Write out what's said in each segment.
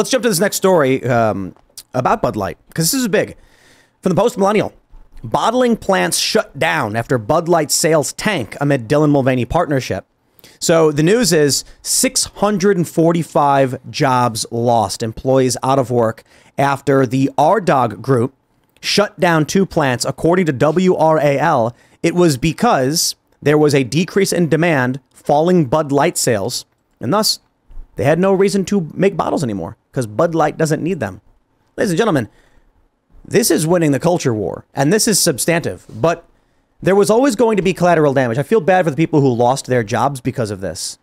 Let's jump to this next story um, about Bud Light because this is big. From the Post Millennial, bottling plants shut down after Bud Light sales tank amid Dylan Mulvaney partnership. So the news is 645 jobs lost, employees out of work after the Ardagh Group shut down two plants. According to WRAL, it was because there was a decrease in demand, falling Bud Light sales, and thus they had no reason to make bottles anymore because Bud Light doesn't need them. Ladies and gentlemen, this is winning the culture war, and this is substantive, but there was always going to be collateral damage. I feel bad for the people who lost their jobs because of this.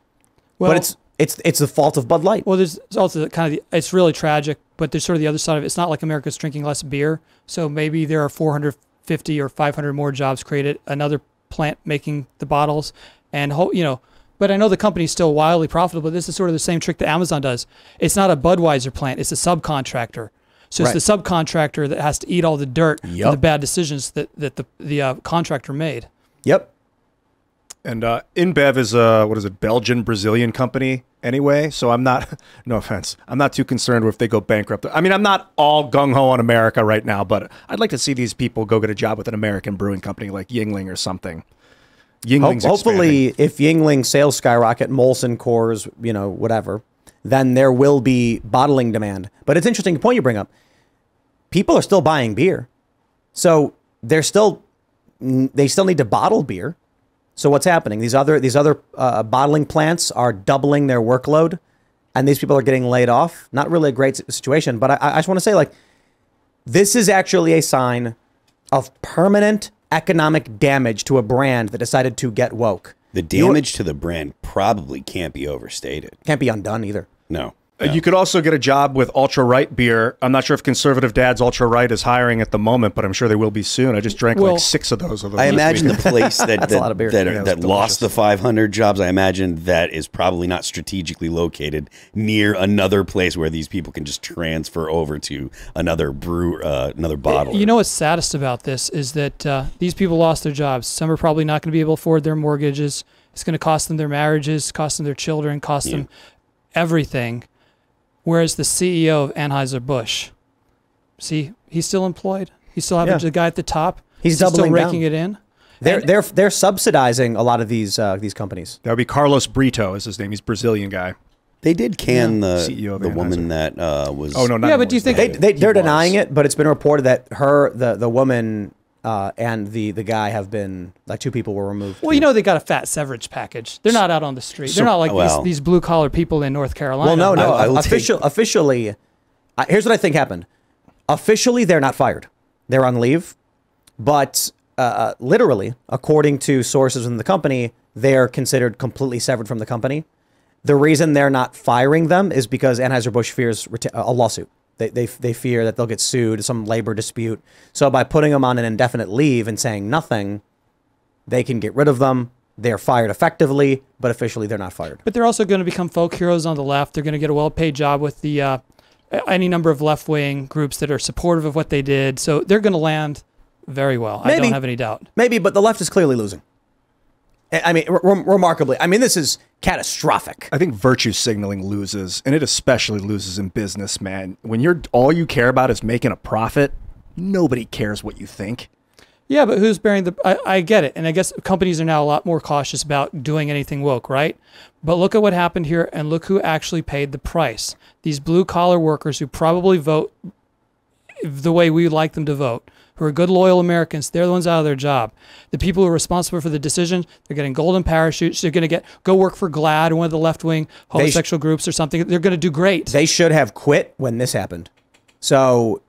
Well, but it's it's it's the fault of Bud Light. Well, there's also kind of the, it's really tragic, but there's sort of the other side of it. It's not like America's drinking less beer, so maybe there are 450 or 500 more jobs created. Another plant making the bottles, and ho- you know. But I know the company's still wildly profitable. This is sort of the same trick that Amazon does. It's not a Budweiser plant; it's a subcontractor. So Right. it's the subcontractor that has to eat all the dirt Yup. and the bad decisions that that the the uh, contractor made. Yep. And uh, InBev is a what is it, Belgian Brazilian company anyway. So I'm not, no offense, I'm not too concerned with if they go bankrupt. I mean, I'm not all gung ho on America right now, but I'd like to see these people go get a job with an American brewing company like Yuengling or something. Ho- hopefully, expanding. if Yuengling sales skyrocket, Molson Coors, you know, whatever, then there will be bottling demand. But it's interesting the point you bring up. People are still buying beer, so they're still they still need to bottle beer. So what's happening? These other these other uh, bottling plants are doubling their workload, and these people are getting laid off. Not really a great situation, but I, I just want to say like this is actually a sign of permanent economic damage to a brand that decided to get woke. The damage to the brand probably can't be overstated. Can't be undone either. No. Uh, You could also get a job with Ultra Right beer. I'm not sure if Conservative Dad's Ultra Right is hiring at the moment, but I'm sure they will be soon. I just drank Well- like six of those. Over the I last imagine the place that that, lot of beer. that, Yeah, that it's lost the 500 jobs. I imagine that is probably not strategically located near another place where these people can just transfer over to another brew, uh, another bottle. You know what's saddest about this is that uh, these people lost their jobs. Some are probably not going to be able to afford their mortgages. It's going to cost them their marriages, cost them their children, cost them everything. Whereas the CEO of Anheuser Busch, see, he's still employed. He's still having Yeah. the guy at the top. He's still doubling raking down. it in. They're And- they're they're subsidizing a lot of these uh, these companies. that would be Carlos Brito, is his name. He's a Brazilian guy. they did can the CEO of the Anheuser. woman that uh, was. Oh no, not Yeah, but do you think- they, they they're denying it, but it's been reported that her the the woman uh, and the the guy have been like two people were removed. Well, you know they got a fat severance package. They're not out on the street. They're not like well- these, these blue collar people in North Carolina. Well, no, no. I- I will official, officially, I, here's what I think happened. Officially, they're not fired. They're on leave, but uh, literally, according to sources in the company, they're considered completely severed from the company. The reason they're not firing them is because Anheuser Busch fears reta- a lawsuit. They, they, they fear that they'll get sued, some labor dispute. So by putting them on an indefinite leave and saying nothing, they can get rid of them. They're fired effectively, but officially they're not fired. But they're also going to become folk heroes on the left. They're going to get a well-paid job with the uh, any number of left-wing groups that are supportive of what they did. So they're going to land very well. I don't have any doubt. Maybe, but the left is clearly losing. I I mean, re- remarkably. I mean, this is catastrophic. I think virtue signaling loses, and it especially loses in business, man. When you're all you care about is making a profit, nobody cares what you think. Yeah, but who's bearing the? I, I get it, and I guess companies are now a lot more cautious about doing anything woke, right? But look at what happened here, and look who actually paid the price. These blue collar workers who probably vote the way we like them to vote, who are good, loyal Americans. They're the ones out of their job. The people who are responsible for the decision, they're getting golden parachutes. They're going to get go work for GLAAD, one of the left wing homosexual groups or something. They're going to do great. They should have quit when this happened. So,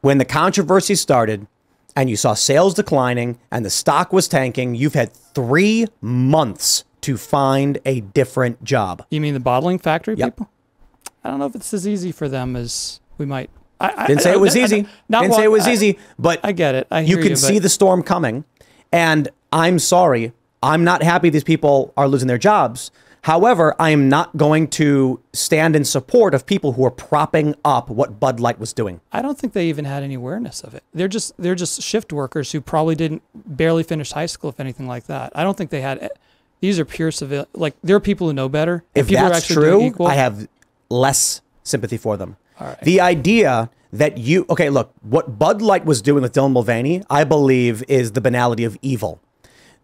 when the controversy started and you saw sales declining and the stock was tanking, you've had three months to find a different job. You mean the bottling factory Yep. people? I don't know if it's as easy for them as we might. I, Didn't say I- it was I- I- easy. not Didn't say it was easy, but I get it. I you can you, see the storm coming. And I'm sorry, I'm not happy these people are losing their jobs. However, I am not going to stand in support of people who are propping up what Bud Light was doing. I don't think they even had any awareness of it. They're just they're just shift workers who probably didn't barely finish high school, if anything like that. I don't think they had. These are pure civil. Like there are people who know better. If that's true, equal. I have less sympathy for them. The idea that you okay, look, what Bud Light was doing with Dylan Mulvaney, I believe, is the banality of evil.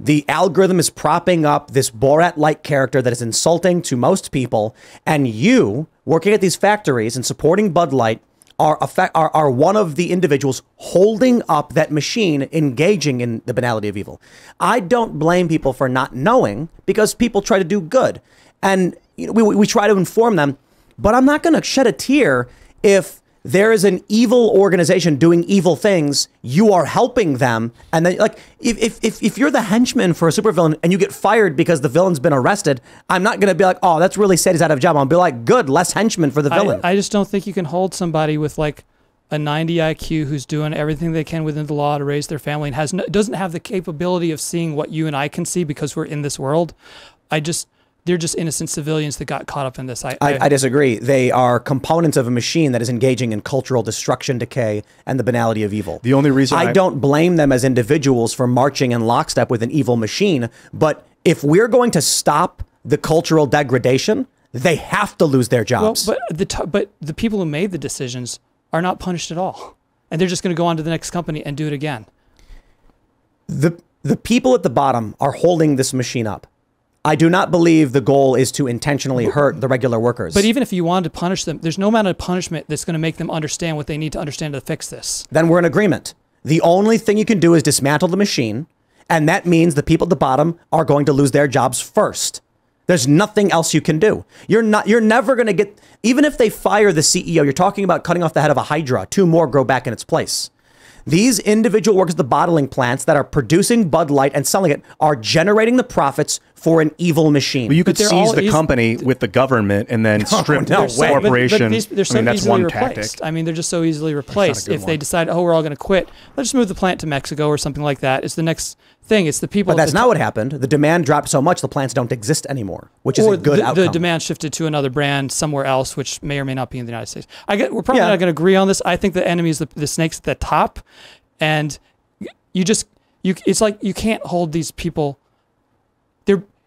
The algorithm is propping up this Borat like character that is insulting to most people, and you working at these factories and supporting Bud Light are, effect, are, are one of the individuals holding up that machine, engaging in the banality of evil. I don't blame people for not knowing because people try to do good. And you know, we, we try to inform them, but I'm not going to shed a tear if there is an evil organization doing evil things, you are helping them. And then, like, if, if, if, if you're the henchman for a supervillain and you get fired because the villain's been arrested, I'm not going to be like, oh, that's really sad he's out of job. I'll be like, good, less henchmen for the villain. I, I just don't think you can hold somebody with like a 90 IQ who's doing everything they can within the law to raise their family and has no, doesn't have the capability of seeing what you and I can see because we're in this world. I just they're just innocent civilians that got caught up in this. I, I, I, disagree. They are components of a machine that is engaging in cultural destruction, decay, and the banality of evil. The only reason I, I- don't blame them as individuals for marching in lockstep with an evil machine, but if we're going to stop the cultural degradation, they have to lose their well, jobs. but the t- but the people who made the decisions are not punished at all, and they're just going to go on to the next company and do it again. the the people at the bottom are holding this machine up. I do not believe the goal is to intentionally hurt the regular workers. But even if you wanted to punish them, there's no amount of punishment that's going to make them understand what they need to understand to fix this. then we're in agreement. The only thing you can do is dismantle the machine, and that means the people at the bottom are going to lose their jobs first. There's nothing else you can do. You're not you're never going to get even if they fire the CEO, you're talking about cutting off the head of a hydra, two more grow back in its place. These individual workers at the bottling plants that are producing Bud Light and selling it are generating the profits for an evil machine. But you could they're seize all the company with the government and then strip no the way. But- but corporation. these- they're so I mean, that's easily one replaced. tactic. I mean, they're just so easily replaced. good If they decide, oh, we're all going to quit, let's just move the plant to Mexico or something like that. It's the next thing. It's the people. but that's the- not what happened. The demand dropped so much the plants don't exist anymore, which is a good the, outcome. the demand shifted to another brand somewhere else, which may or may not be in the United States. I get. We're probably Yeah. not going to agree on this. I think the enemy is the, the snakes at the top, and you just you. It's like you can't hold these people.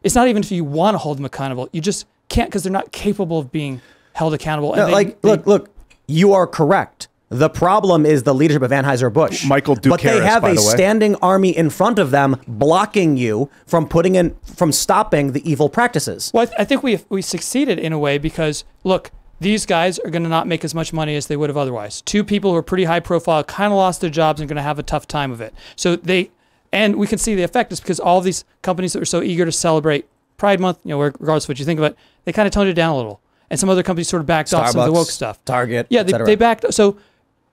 They're. It's not even if you want to hold them accountable. You just can't because they're not capable of being held accountable. and No, they- like, they- look, look, you are correct. The problem is the leadership of Anheuser-Busch. Michael But they have by a the standing army in front of them blocking you from putting in, from stopping the evil practices. Well, I, th- I think we we succeeded in a way because look, these guys are going to not make as much money as they would have otherwise. Two people who are pretty high profile kind of lost their jobs and going to have a tough time of it. So they, and we can see the effect is because all these companies that were so eager to celebrate Pride Month, you know, regardless of what you think of it, they kind of toned it down a little, and some other companies sort of backed off some of the woke stuff. Target, Yeah, they, they backed. So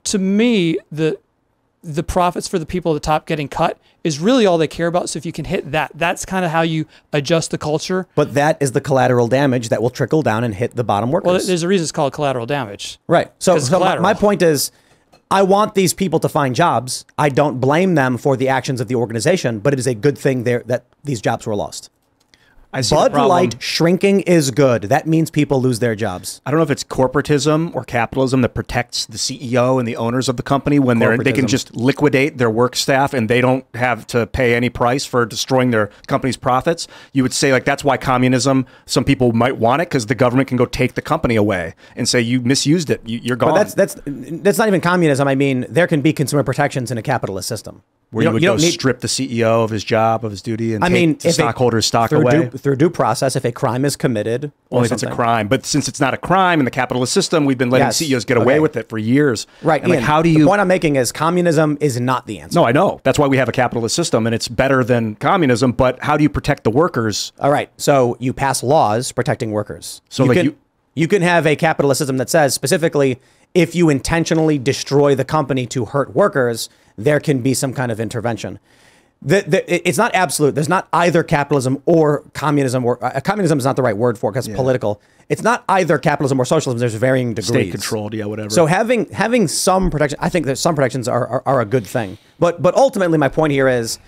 to me, the the profits for the people at the top getting cut is really all they care about. So if you can hit that, that's kind of how you adjust the culture. But that is the collateral damage that will trickle down and hit the bottom workers. Well, there's a reason it's called collateral damage. Right. So, so my point is, I want these people to find jobs. I don't blame them for the actions of the organization, but it is a good thing there that these jobs were lost. I see Bud. Light shrinking is good. That means people lose their jobs. I don't know if it's corporatism or capitalism that protects the CEO and the owners of the company when they're they can just liquidate their work staff and they don't have to pay any price for destroying their company's profits. You would say like that's why communism. Some people might want it because the government can go take the company away and say you misused it. You, you're gone. But that's that's that's not even communism. I mean, there can be consumer protections in a capitalist system. Where you, don't- would go need- strip the CEO of his job of his duty and I take mean, the stockholders' stock through away. Due, through due process, if a crime is committed, only if it's a crime. But since it's not a crime in the capitalist system, we've been letting Yes. CEOs get away with it for years. Right. And like, how do The you? point I'm making is communism is not the answer. No, I know. That's why we have a capitalist system, and it's better than communism. But how do you protect the workers? All right. So you pass laws protecting workers. So, you like, can, you- you can have a capitalist system that says specifically if you intentionally destroy the company to hurt workers, there can be some kind of intervention. The, the, it's not absolute. There's not either capitalism or communism, or uh, communism is not the right word for it because it's political. It's not either capitalism or socialism. There's varying degrees. State controlled, yeah, whatever. So having having some protection, I think that some protections are, are, are a good thing. But but ultimately, my point here is,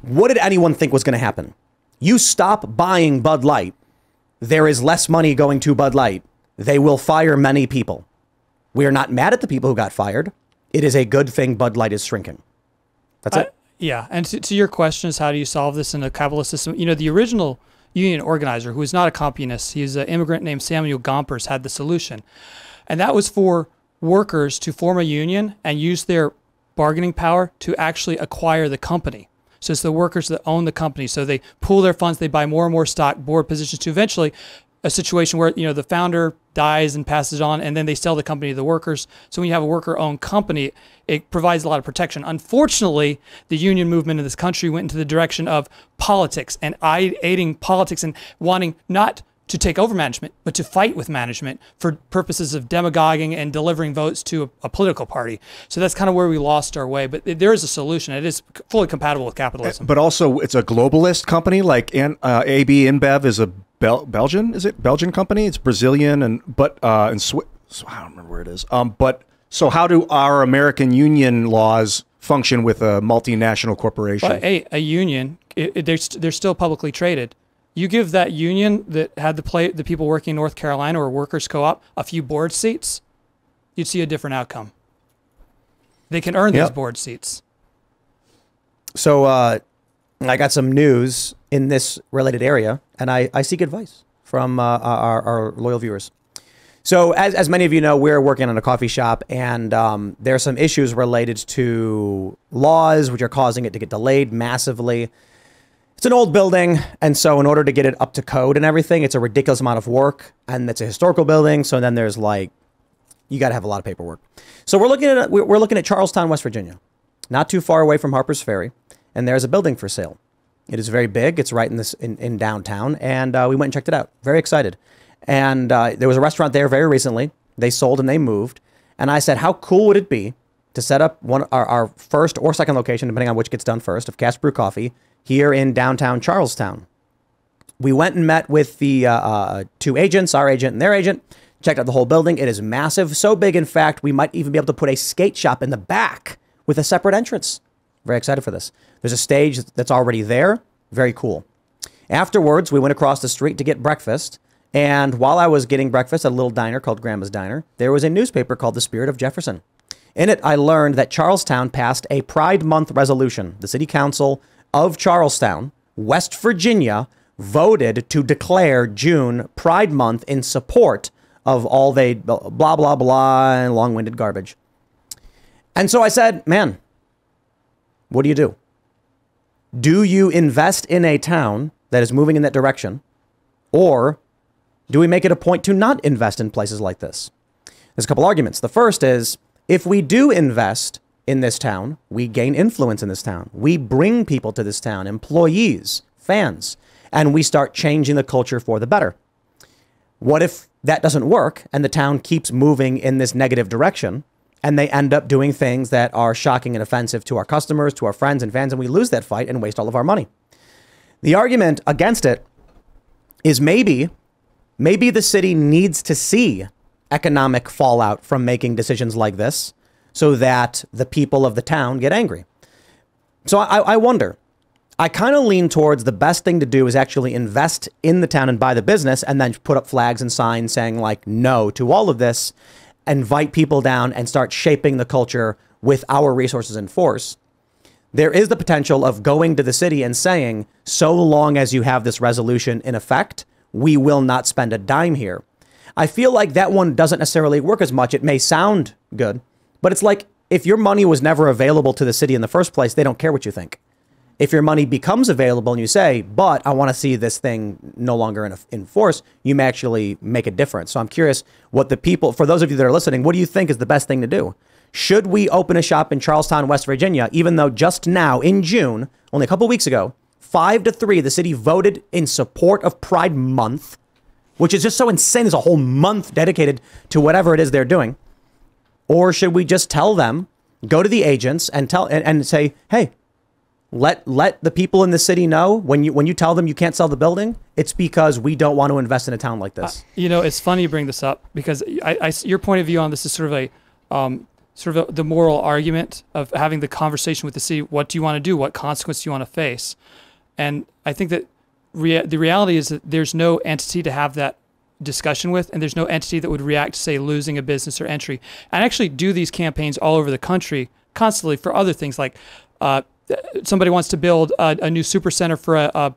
what did anyone think was going to happen? You stop buying Bud Light, there is less money going to Bud Light. They will fire many people. We are not mad at the people who got fired. It is a good thing Bud Light is shrinking. That's I- it. yeah, and to, to your question is how do you solve this in a capitalist system? You know, the original union organizer who was not a communist. He's an immigrant named Samuel Gompers had the solution. And that was for workers to form a union and use their bargaining power to actually acquire the company. So it's the workers that own the company. So they pool their funds, they buy more and more stock, board positions to eventually a situation where you know the founder dies and passes on and then they sell the company to the workers. So when you have a worker owned company it provides a lot of protection. Unfortunately the union movement in this country went into the direction of politics and aiding politics and wanting not to take over management but to fight with management for purposes of demagoguing and delivering votes to a, a political party. So that's kind of where we lost our way but there is a solution. It is fully compatible with capitalism. But also, it's a globalist company. Like An- uh, AB InBev is a Bel- Belgian, is it Belgian company? It's Brazilian, and but uh, and Swi- so I don't remember where it is. Um, but so how do our American union laws function with a multinational corporation? But hey, a union, it, it, they're, st- they're still publicly traded. You give that union that had the play, the people working in North Carolina or workers co-op a few board seats, you'd see a different outcome. They can earn these board seats. So uh, I got some news in this related area, and I, I seek advice from uh, our, our loyal viewers. So, as, as many of you know, we're working on a coffee shop, and um, there are some issues related to laws which are causing it to get delayed massively. It's an old building, and so in order to get it up to code and everything, it's a ridiculous amount of work, and it's a historical building. So then there's like, you got to have a lot of paperwork. So we're looking at we're looking at Charlestown, West Virginia, not too far away from Harper's Ferry, and there's a building for sale. It is very big. It's right in this in, in downtown, and uh, we went and checked it out. Very excited. And uh, there was a restaurant there very recently. They sold and they moved. And I said, how cool would it be to set up one our, our first or second location, depending on which gets done first, of Cast Brew Coffee here in downtown Charlestown. We went and met with the uh, uh, two agents, our agent and their agent, checked out the whole building. It is massive, so big, in fact, we might even be able to put a skate shop in the back with a separate entrance. Very excited for this. There's a stage that's already there. Very cool. Afterwards, we went across the street to get breakfast. And while I was getting breakfast at a little diner called Grandma's Diner, there was a newspaper called The Spirit of Jefferson. In it, I learned that Charlestown passed a Pride Month resolution. The City Council of Charlestown, West Virginia, voted to declare June Pride Month in support of all they blah, blah, blah, and long winded garbage. And so I said, man, what do you do? Do you invest in a town that is moving in that direction? Or do we make it a point to not invest in places like this? There's a couple arguments. The first is if we do invest in this town, we gain influence in this town. We bring people to this town, employees, fans, and we start changing the culture for the better. What if that doesn't work and the town keeps moving in this negative direction and they end up doing things that are shocking and offensive to our customers, to our friends and fans, and we lose that fight and waste all of our money? The argument against it is maybe maybe the city needs to see economic fallout from making decisions like this so that the people of the town get angry. So I, I wonder. I kind of lean towards the best thing to do is actually invest in the town and buy the business and then put up flags and signs saying, like, no to all of this, invite people down and start shaping the culture with our resources in force there is the potential of going to the city and saying, so long as you have this resolution in effect, we will not spend a dime here. I feel like that one doesn't necessarily work as much. It may sound good, but it's like if your money was never available to the city in the first place, they don't care what you think. If your money becomes available and you say, but I want to see this thing no longer in, in force, you may actually make a difference. So I'm curious what the people, for those of you that are listening, what do you think is the best thing to do? Should we open a shop in Charlestown, West Virginia, even though just now in June, only a couple weeks ago, five to three, the city voted in support of Pride Month, which is just so insane. There's a whole month dedicated to whatever it is they're doing. Or should we just tell them, go to the agents and tell and, and say, hey, let let the people in the city know when you when you tell them you can't sell the building, it's because we don't want to invest in a town like this. You know, it's funny you bring this up because I, I- your point of view on this is sort of a um, sort of a, the moral argument of having the conversation with the city. What do you want to do? What consequence do you want to face? And I think that rea- the reality is that there's no entity to have that discussion with, and there's no entity that would react to say losing a business or entry. And I actually do these campaigns all over the country constantly for other things like uh, somebody wants to build a, a new super center for a, a,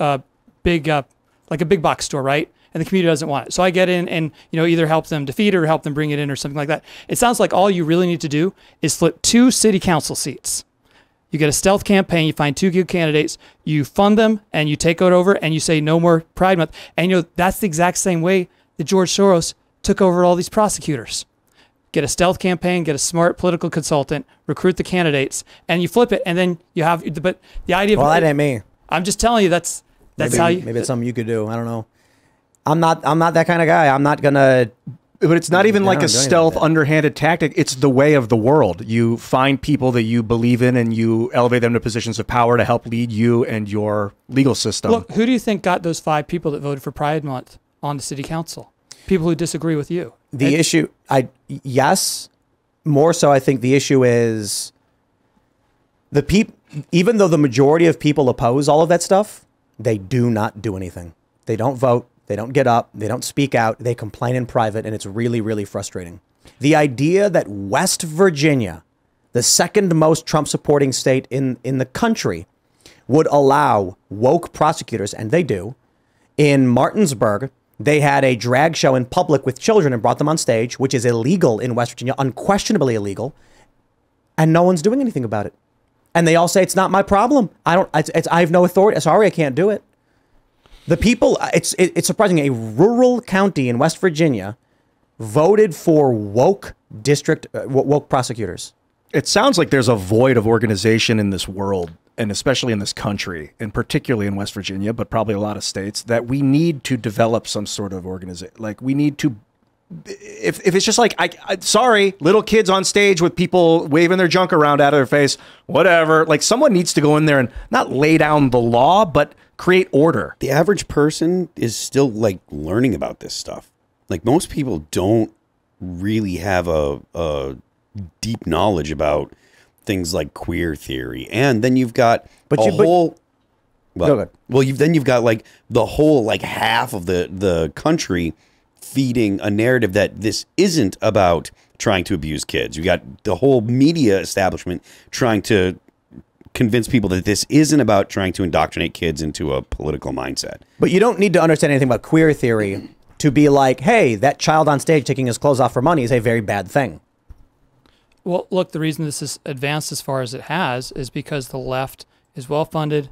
a big, uh, like a big box store, right? And the community doesn't want it. So I get in and you know either help them defeat it or help them bring it in or something like that. It sounds like all you really need to do is flip two city council seats. You get a stealth campaign, you find two good candidates, you fund them, and you take it over and you say no more Pride Month. And you know that's the exact same way that George Soros took over all these prosecutors. Get a stealth campaign, get a smart political consultant, recruit the candidates, and you flip it, and then you have. But the idea of Well, that ain't me. I'm just telling you that's that's maybe, how you. maybe it's something you could do. I don't know. I'm not. I'm not that kind of guy. I'm not gonna. But it's not even like I a don't do anything stealth, with underhanded tactic. It's the way of the world. You find people that you believe in and you elevate them to positions of power to help lead you and your legal system. Look, who do you think got those five people that voted for Pride Month on the city council? People who disagree with you. The issue, I yes, more so. I think the issue is the peop. Even though the majority of people oppose all of that stuff, they do not do anything. They don't vote. They don't get up. They don't speak out. They complain in private, and it's really, really frustrating. The idea that West Virginia, the second most Trump supporting state in, in the country, would allow woke prosecutors, and they do, in Martinsburg, they had a drag show in public with children and brought them on stage, which is illegal in West Virginia, unquestionably illegal, and no one's doing anything about it. And they all say it's not my problem. I don't. It's, it's I have no authority. Sorry, I can't do it. The people. It's it, it's surprising. A rural county in West Virginia voted for woke district uh, woke prosecutors. it sounds like there's a void of organization in this world and especially in this country and particularly in west virginia but probably a lot of states that we need to develop some sort of organization like we need to if, if it's just like I, I sorry little kids on stage with people waving their junk around out of their face whatever like someone needs to go in there and not lay down the law but create order the average person is still like learning about this stuff. Like most people don't really have a, a deep knowledge about things like queer theory, and then you've got But a you- but- whole. well, Go ahead. well, you've then you've got like the whole like half of the the country feeding a narrative that this isn't about trying to abuse kids. You got the whole media establishment trying to convince people that this isn't about trying to indoctrinate kids into a political mindset. But you don't need to understand anything about queer theory to be like, hey, that child on stage taking his clothes off for money is a very bad thing. Well, look, the reason this is advanced as far as it has is because the left is well funded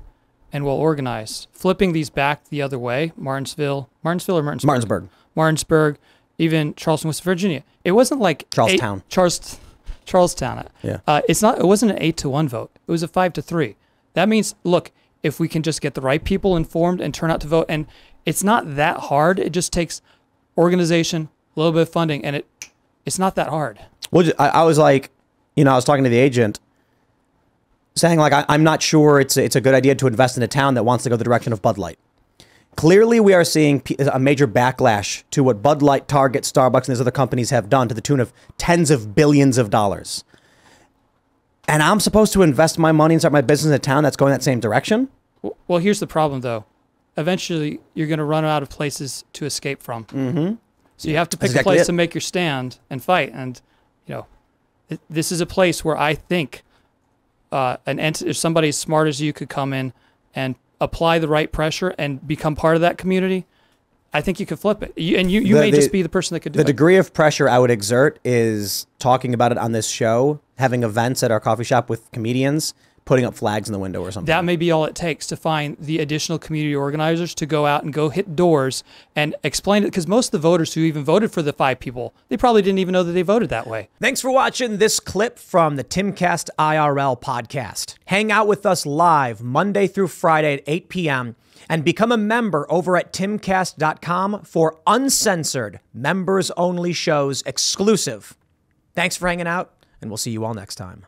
and well organized. Flipping these back the other way, Martinsville, Martinsville or Martinsburg? Martinsburg. Martinsburg, even Charleston, West Virginia. It wasn't like eight- Charlestown. Charles, Charlestown. Yeah. Uh, it's not. It wasn't an eight to one vote. It was a five to three. That means, look, if we can just get the right people informed and turn out to vote, and it's not that hard. It just takes organization, a little bit of funding, and it it's not that hard. Well, I, I was like, you know, I was talking to the agent, saying like, I, I'm not sure it's it's a good idea to invest in a town that wants to go the direction of Bud Light. Clearly, we are seeing a major backlash to what Bud Light, Target, Starbucks, and these other companies have done to the tune of tens of billions of dollars. And I'm supposed to invest my money and start my business in a town that's going that same direction? Well, here's the problem, though. Eventually, you're going to run out of places to escape from. Mm-hmm. So you have to pick That's a place it. to make your stand and fight. And you know, th- this is a place where I think uh, an ent- if somebody as smart as you could come in and apply the right pressure and become part of that community. I think you could flip it. You, and you, you The- may the- just be the person that could do The it. degree of pressure I would exert is talking about it on this show, having events at our coffee shop with comedians, putting up flags in the window or something. that may be all it takes to find the additional community organizers to go out and go hit doors and explain it because most of the voters who even voted for the five people they probably didn't even know that they voted that way Thanks for watching this clip from the Timcast IRL podcast. Hang out with us live Monday through Friday at 8 p.m. and become a member over at timcast.com for uncensored, members only shows exclusive. Thanks for hanging out, and we'll see you all next time.